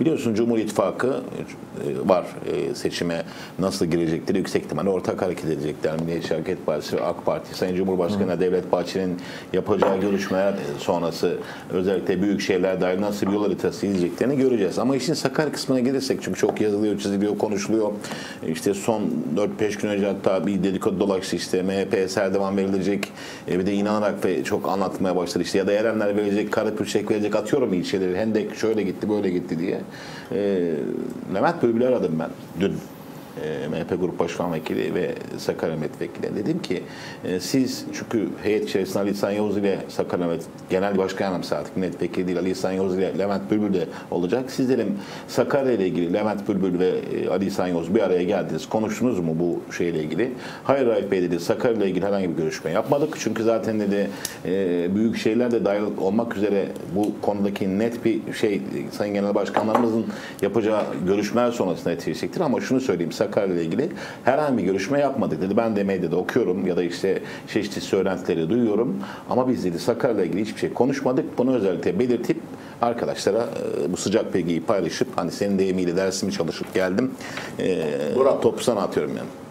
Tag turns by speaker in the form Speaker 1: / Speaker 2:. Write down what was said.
Speaker 1: Biliyorsun Cumhur İttifakı e, var e, seçime nasıl girecekleri yüksek ihtimalle ortak hareket edecekler. Milliyetçi Hareket Partisi ve AK Parti. Sayın Cumhurbaşkanı Devlet Bahçeli'nin yapacağı görüşmeler sonrası özellikle büyük şehirler dair nasıl bir yol haritası izleyeceklerini göreceğiz. Ama işin sakar kısmına gelirsek çünkü çok yazılıyor, çiziliyor, konuşuluyor. İşte son 4-5 gün önce hatta bir dedikodu dolaştı işte MHP'ye serdivan verilecek. E, bir de inanarak ve çok anlatmaya başladı işte ya da Erenler verecek, Karapürçek verecek atıyorum ilçeleri. Hendek şöyle gitti, böyle gitti diye. E, Levent Bülbül'ü aradım ben dün. E, MHP Grup Başkan Vekili ve Sakarya Milletvekili. Dedim ki e, siz çünkü heyet içerisinde Ali İhsan Yavuz ile Sakarya Genel Başkan Yardımcısı artık milletvekili değil Ali İhsan Yavuz ile Levent Bülbül de olacak. Siz dedim Sakarya ile ilgili Levent Bülbül ve e, Ali İhsan Yavuz bir araya geldiniz. Konuştunuz mu bu şeyle ilgili? Hayır Raif Bey dedi Sakarya ile ilgili herhangi bir görüşme yapmadık. Çünkü zaten dedi e, büyük şeyler de dahil olmak üzere bu konudaki net bir şey Sayın Genel Başkanlarımızın yapacağı görüşmeler sonrasında yetişecektir. Ama şunu söyleyeyim Sakarya ile ilgili herhangi bir görüşme yapmadık dedi. Ben de medyada okuyorum ya da işte çeşitli söylentileri duyuyorum. Ama biz dedi Sakarya ile ilgili hiçbir şey konuşmadık. Bunu özellikle belirtip arkadaşlara e, bu sıcak bilgiyi paylaşıp hani senin deyimiyle dersimi çalışıp geldim. E,
Speaker 2: Bravo.
Speaker 1: topu sana atıyorum yani.